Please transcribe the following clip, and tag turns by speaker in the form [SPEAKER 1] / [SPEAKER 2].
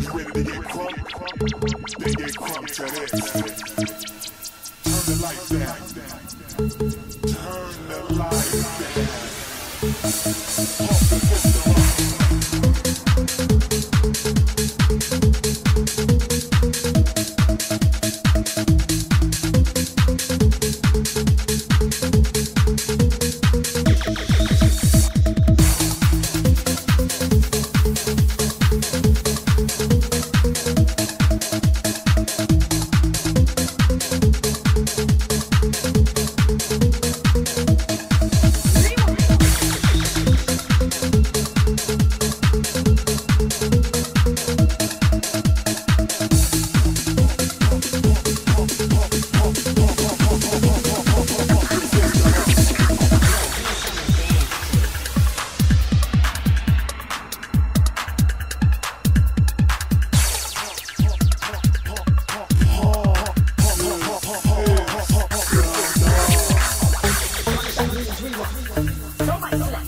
[SPEAKER 1] You ready to get crunk? Get crunk to this. Turn the lights down. Turn the lights down. Pump the system.
[SPEAKER 2] So